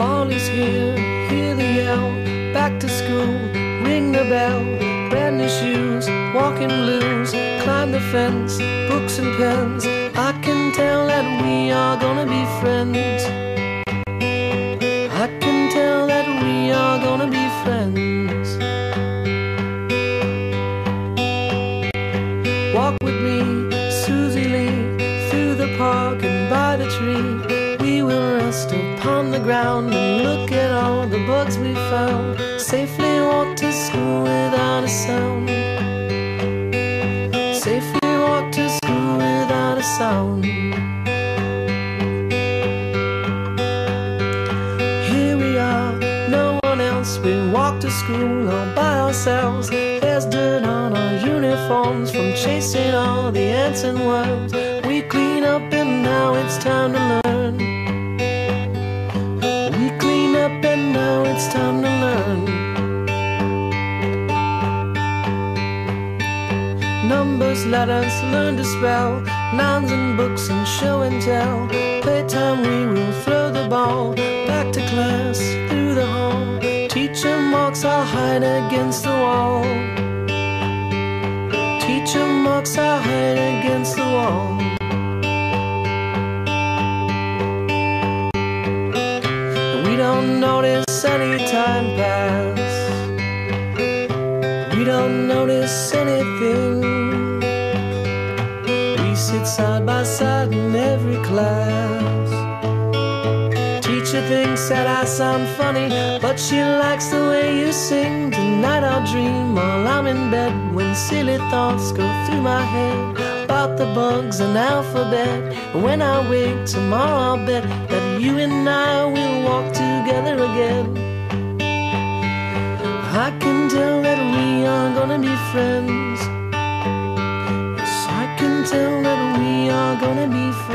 Fall is here, hear the yell. Back to school, ring the bell. Brand new shoes, walking blues. Climb the fence, books and pens. I can tell that we are gonna be friends. I can tell that we are gonna be friends. Walk with me, Suzy Lee Through the park and by the tree. We will rest upon the ground and look at all the bugs we found. Safely walk to school without a sound. Safely walk to school without a sound. Here we are, no one else. We walk to school all by ourselves. There's dirt on our uniforms from chasing all the ants and worms. We clean up and now it's time to learn. Learn. Numbers, letters, learn to spell. Nouns and books and show and tell. Playtime, we will throw the ball. Back to class, through the hall. Teacher marks, I'll hide against the wall. Teacher marks, I'll hide against the wall. We don't notice any time pass. We don't notice anything. We sit side by side in every class. Teacher thinks that I sound funny, but she likes the way you sing. Tonight I'll dream while I'm in bed when silly thoughts go through my head about the bugs and alphabet. When I wake tomorrow, I'll bet that you and I will walk together again. I can tell that we are gonna be friends. Yes, I can tell that we are gonna be friends.